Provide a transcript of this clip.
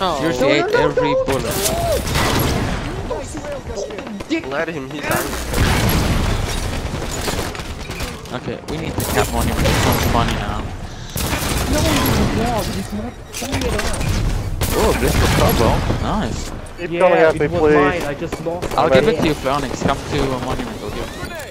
Oh, no, ate no, every no. bullet. Let him, he's angry. Okay, we need to cap monument. It's not funny now. No, he's not. He's not pulling it off. Oh, Blissful Turbo. Nice. Keep Yeah, coming at me, it was please. mine. I just lost. I'll give it to you, Phoenix. Come to a monument, I'll give it.